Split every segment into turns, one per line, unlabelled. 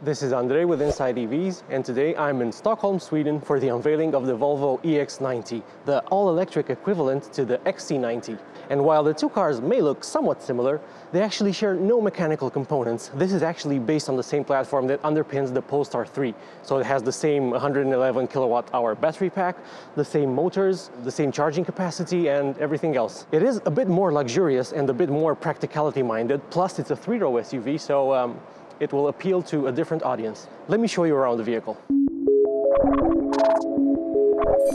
This is Andrei with Inside EVs, and today I'm in Stockholm, Sweden for the unveiling of the Volvo EX90, the all-electric equivalent to the XC90. And while the two cars may look somewhat similar, they actually share no mechanical components. This is actually based on the same platform that underpins the Polestar 3. So it has the same 111 kilowatt hour battery pack, the same motors, the same charging capacity, and everything else. It is a bit more luxurious and a bit more practicality minded, plus it's a three-row SUV, so um, it will appeal to a different audience. Let me show you around the vehicle.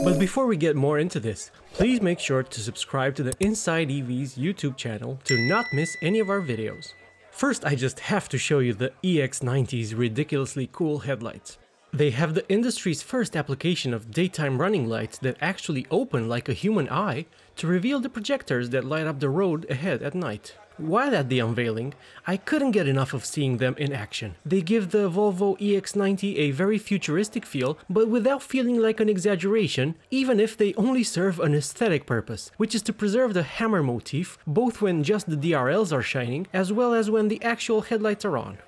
But before we get more into this, please make sure to subscribe to the Inside EVs YouTube channel to not miss any of our videos. First, I just have to show you the EX90's ridiculously cool headlights. They have the industry's first application of daytime running lights that actually open like a human eye to reveal the projectors that light up the road ahead at night. While at the unveiling, I couldn't get enough of seeing them in action. They give the Volvo EX90 a very futuristic feel, but without feeling like an exaggeration, even if they only serve an aesthetic purpose, which is to preserve the hammer motif, both when just the DRLs are shining, as well as when the actual headlights are on.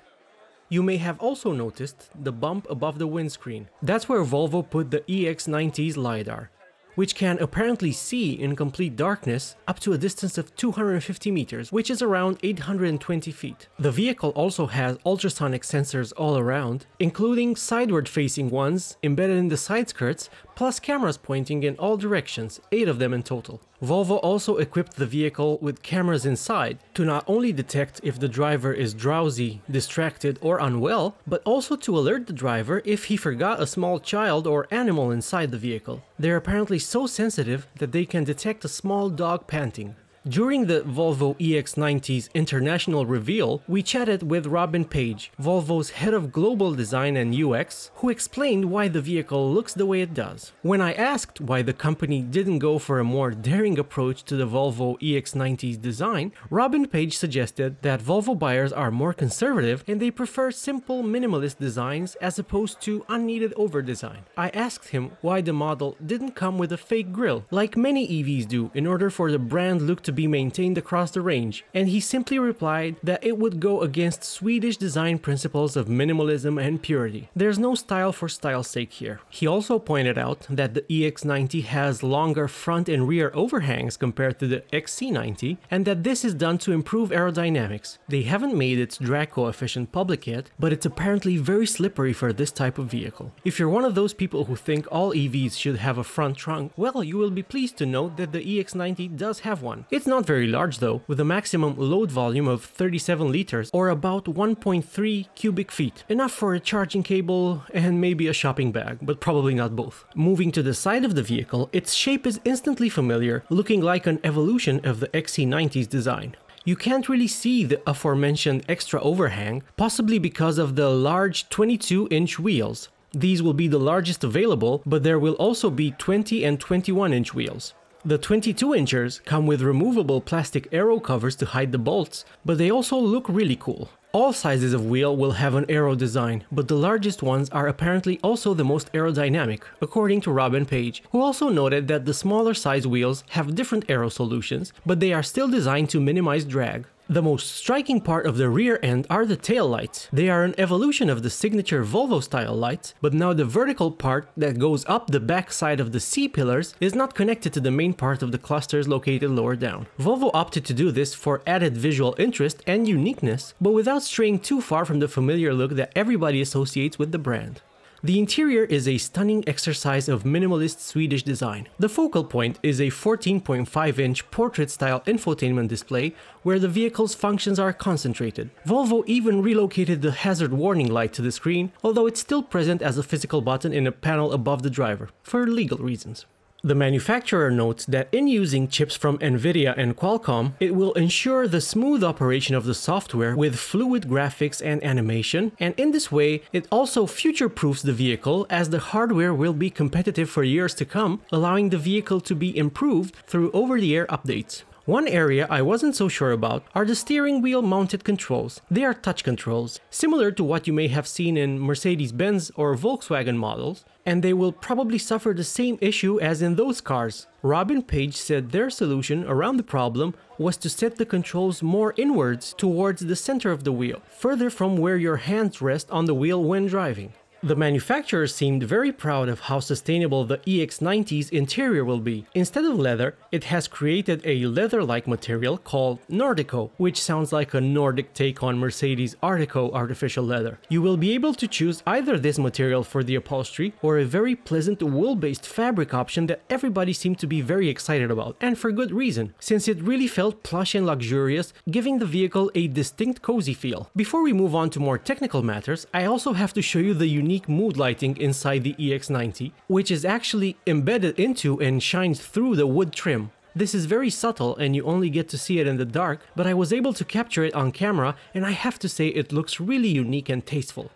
You may have also noticed the bump above the windscreen. That's where Volvo put the EX90's LiDAR which can apparently see in complete darkness up to a distance of 250 meters, which is around 820 feet. The vehicle also has ultrasonic sensors all around, including sideward-facing ones embedded in the side skirts, plus cameras pointing in all directions, 8 of them in total. Volvo also equipped the vehicle with cameras inside to not only detect if the driver is drowsy, distracted or unwell, but also to alert the driver if he forgot a small child or animal inside the vehicle. They're apparently so sensitive that they can detect a small dog panting. During the Volvo EX90's international reveal, we chatted with Robin Page, Volvo's head of global design and UX, who explained why the vehicle looks the way it does. When I asked why the company didn't go for a more daring approach to the Volvo EX90's design, Robin Page suggested that Volvo buyers are more conservative and they prefer simple minimalist designs as opposed to unneeded over-design. I asked him why the model didn't come with a fake grille, like many EVs do in order for the brand look to be maintained across the range, and he simply replied that it would go against Swedish design principles of minimalism and purity. There's no style for style's sake here. He also pointed out that the EX90 has longer front and rear overhangs compared to the XC90, and that this is done to improve aerodynamics. They haven't made its drag coefficient public yet, but it's apparently very slippery for this type of vehicle. If you're one of those people who think all EVs should have a front trunk, well, you will be pleased to know that the EX90 does have one. It's not very large though, with a maximum load volume of 37 liters or about 1.3 cubic feet. Enough for a charging cable and maybe a shopping bag, but probably not both. Moving to the side of the vehicle, its shape is instantly familiar, looking like an evolution of the XC90's design you can't really see the aforementioned extra overhang, possibly because of the large 22 inch wheels. These will be the largest available, but there will also be 20 and 21 inch wheels. The 22 inchers come with removable plastic aero covers to hide the bolts, but they also look really cool. All sizes of wheel will have an aero design, but the largest ones are apparently also the most aerodynamic, according to Robin Page, who also noted that the smaller size wheels have different aero solutions, but they are still designed to minimize drag. The most striking part of the rear end are the tail lights. They are an evolution of the signature Volvo style lights, but now the vertical part that goes up the back side of the C-pillars is not connected to the main part of the clusters located lower down. Volvo opted to do this for added visual interest and uniqueness, but without straying too far from the familiar look that everybody associates with the brand. The interior is a stunning exercise of minimalist Swedish design. The focal point is a 14.5-inch portrait-style infotainment display where the vehicle's functions are concentrated. Volvo even relocated the hazard warning light to the screen, although it's still present as a physical button in a panel above the driver, for legal reasons. The manufacturer notes that in using chips from Nvidia and Qualcomm, it will ensure the smooth operation of the software with fluid graphics and animation, and in this way, it also future-proofs the vehicle as the hardware will be competitive for years to come, allowing the vehicle to be improved through over-the-air updates. One area I wasn't so sure about are the steering wheel mounted controls. They are touch controls, similar to what you may have seen in Mercedes-Benz or Volkswagen models, and they will probably suffer the same issue as in those cars. Robin Page said their solution around the problem was to set the controls more inwards towards the center of the wheel, further from where your hands rest on the wheel when driving. The manufacturer seemed very proud of how sustainable the EX90's interior will be. Instead of leather, it has created a leather-like material called Nordico, which sounds like a Nordic take on Mercedes Artico artificial leather. You will be able to choose either this material for the upholstery or a very pleasant wool-based fabric option that everybody seemed to be very excited about, and for good reason, since it really felt plush and luxurious, giving the vehicle a distinct cozy feel. Before we move on to more technical matters, I also have to show you the unique unique mood lighting inside the EX90, which is actually embedded into and shines through the wood trim. This is very subtle and you only get to see it in the dark, but I was able to capture it on camera and I have to say it looks really unique and tasteful.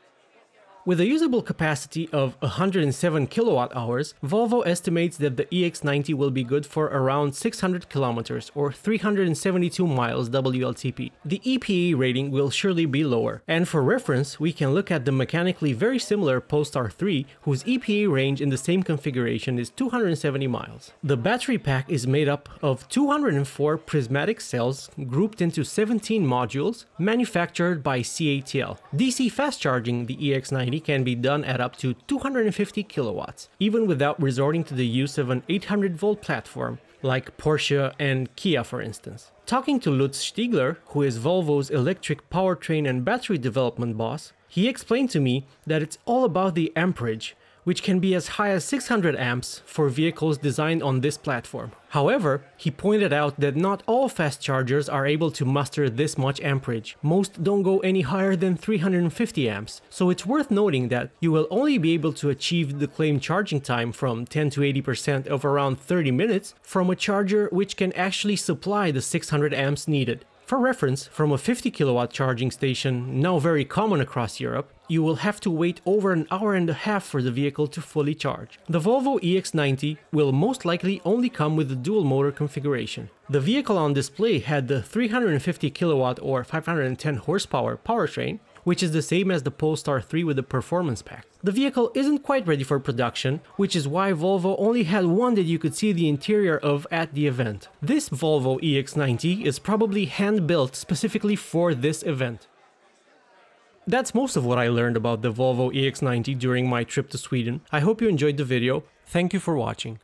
With a usable capacity of 107 kilowatt hours, Volvo estimates that the EX90 will be good for around 600 kilometers or 372 miles WLTP. The EPA rating will surely be lower, and for reference, we can look at the mechanically very similar Polestar 3, whose EPA range in the same configuration is 270 miles. The battery pack is made up of 204 prismatic cells grouped into 17 modules manufactured by CATL. DC fast charging the EX90 can be done at up to 250 kilowatts, even without resorting to the use of an 800 volt platform, like Porsche and Kia for instance. Talking to Lutz Stiegler, who is Volvo's electric powertrain and battery development boss, he explained to me that it's all about the amperage, which can be as high as 600 amps for vehicles designed on this platform. However, he pointed out that not all fast chargers are able to muster this much amperage. Most don't go any higher than 350 amps, so it's worth noting that you will only be able to achieve the claimed charging time from 10 to 80% of around 30 minutes from a charger which can actually supply the 600 amps needed. For reference, from a 50 kilowatt charging station, now very common across Europe, you will have to wait over an hour and a half for the vehicle to fully charge. The Volvo EX90 will most likely only come with the dual motor configuration. The vehicle on display had the 350 kilowatt or 510 horsepower powertrain, which is the same as the Polestar 3 with the performance pack. The vehicle isn't quite ready for production, which is why Volvo only had one that you could see the interior of at the event. This Volvo EX90 is probably hand-built specifically for this event. That's most of what I learned about the Volvo EX90 during my trip to Sweden. I hope you enjoyed the video. Thank you for watching.